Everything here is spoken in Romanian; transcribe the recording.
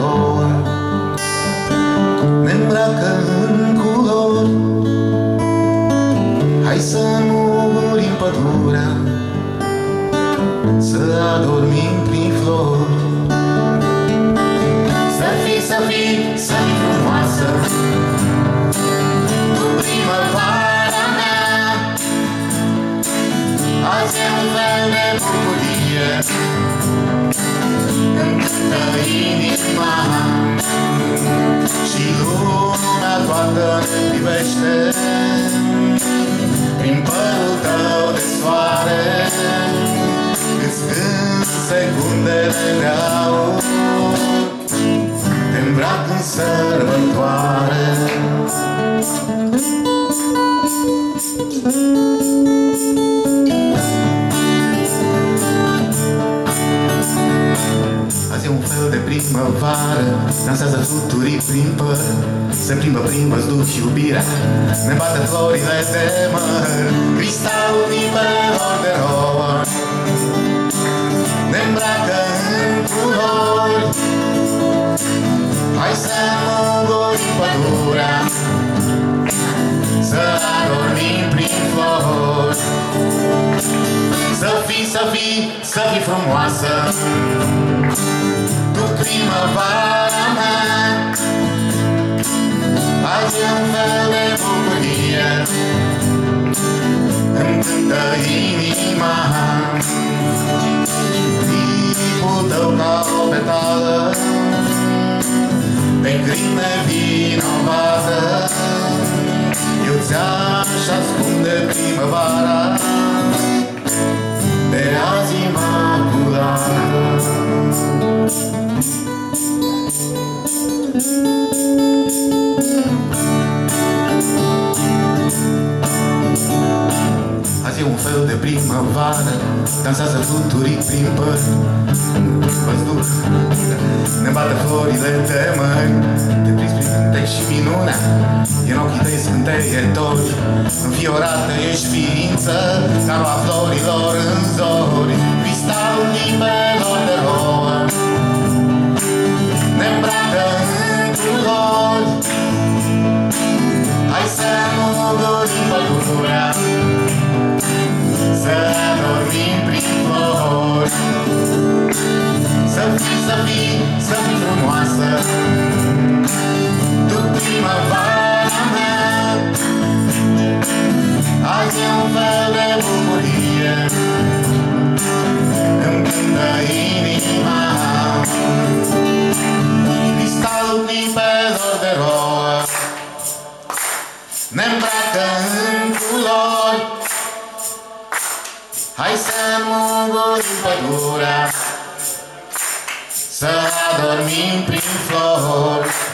rouă ne îmbracă în culori. Hai să murim pădurea Să adormim prin flori. Să fii, să fii, să fii frumoasă. Tu primăvara mea Azi e un fel de bucurie secundele vreau Te îmbrac în sărbătoare. Azi e un fel de primăvară Dansează fluturii prin păr Se plimbă prin văzduh iubirea Ne bate florile de măr. Cristalul nipelor de rouă să fii, să fii frumoasă. Tu primăvara mea Azi e un fel de bucurie Îmi cântă inima. Chipul tău ca o petală Pe crime vinovată Eu ți-aș ascunde primăvara primăvară Dansează fluturii prin păr. Văzduh Ne bate florile de mări. Te prinzi prin cântec și minunea E în ochii tăi scânteitori Înfiorată ești ființă Ca roa florilor Nipelor de rouă ne îmbracă în culori Hai să mugurim pădurea Să adormim prin flori